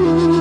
Ooh.